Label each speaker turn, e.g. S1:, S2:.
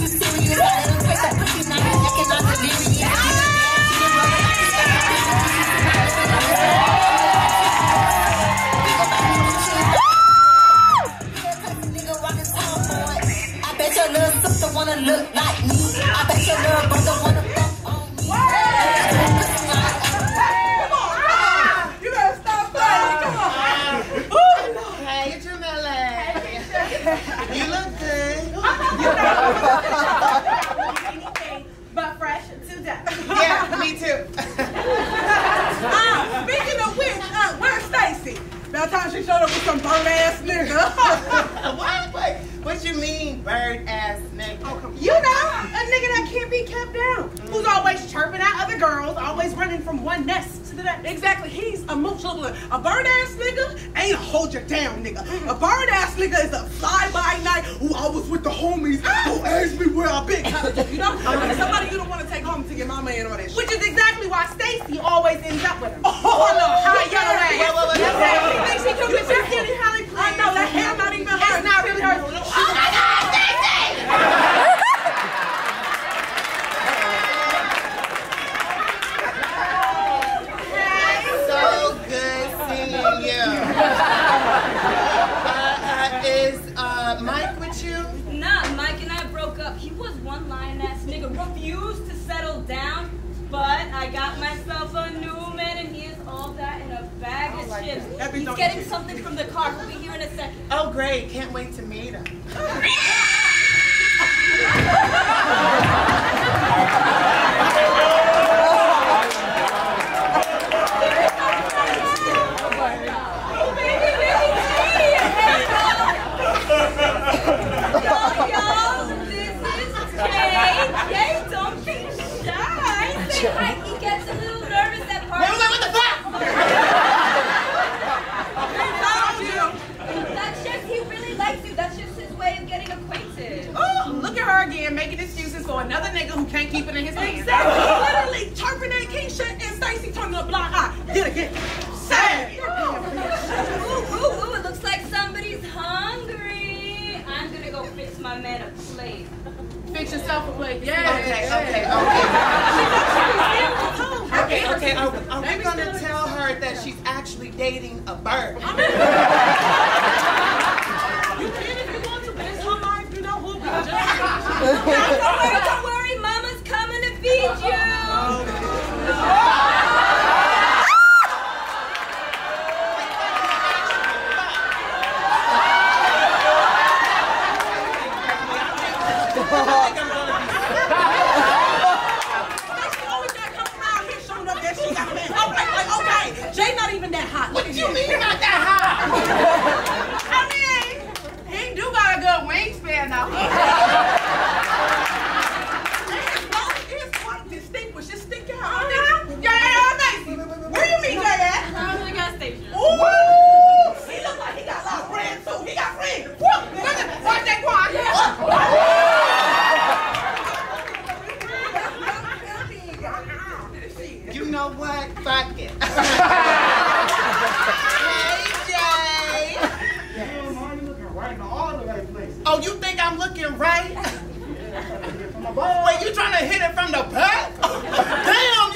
S1: you serious? I let him that pussy, now he's acting all delirious. I bet your little sister wanna look like me. I bet your little brother wanna fuck on me.
S2: You better stop. Come on.
S3: Hey, Jamila. You look good.
S2: Anything but fresh to death.
S3: Yeah, me too.
S2: Ah, speaking of which, uh, where's Stacy? That time she showed up with some burn ass nigga.
S3: what? What? What you mean, bird ass nigga?
S2: you know, a nigga that can't be kept down. Who's always chirping at other girls, always running from one nest to the next. Exactly, he's a mooch. Look, look, A bird ass nigga ain't a hold you down nigga. A bird ass nigga is a fly by night who always with the homies me where I been kind of you know? Like somebody you don't want to take home to your mama and all that shit. Which is exactly why Stacy always ends up with him. Oh, no, high yellow ass.
S3: Wait, wait, wait, wait, wait,
S2: She thinks she can with your kitty Holly, please. I know, that hair not even hers. It's not really hers. Oh my God, Stacy!
S3: So good seeing you. Uh, uh, is uh, Mike with you?
S4: Nah, Mike and I broke up. He was one lying ass nigga, refused to settle down. But I got myself a new man, and he is all that in a bag of oh chips.
S2: Every
S4: He's getting something from the car. He'll be here in a second.
S3: Oh, great. Can't wait to meet him.
S4: Yo, yo, this is Jay. Jay, don't be shy. Say hi. He gets a little nervous at
S3: Wait,
S4: parties.
S3: wait, what the fuck?
S4: That's just, he really likes you. That's just his way of getting acquainted.
S2: Oh, look at her again, making excuses for another nigga who can't keep it in his hands. Exactly. Literally chirping at Keisha and Stacy turning a blind eye. Did it again. Sad.
S4: Ooh, ooh, ooh, it looks like somebody's hungry. I'm gonna go fix my man a plate.
S2: Fix yourself a plate. Yeah.
S3: Okay, okay, okay. Okay, okay. Are, are we gonna tell her that she's actually dating a bird?
S2: You can if you want to, but it's her life. You know who. Just
S4: Don't worry, don't worry, Mama's coming to feed you.
S2: Stacy always gotta come around here showing up that she got a man. Okay, like, okay. Jay not even that hot.
S3: What do you mean about that hot?
S2: I mean, he do got a good wingspan now. Well, it's quite distinguished. It stick out. Yeah, amazing. Where you meet Jay at?
S4: From the gas station.
S2: Ooh, he look like he got a lot of friends too. He got friends. Woo, look at- Watch that quad.
S3: You know what? Fuck it. hey, Jay. Oh, you think I'm looking right? Wait, you trying to hit it from the back? Damn,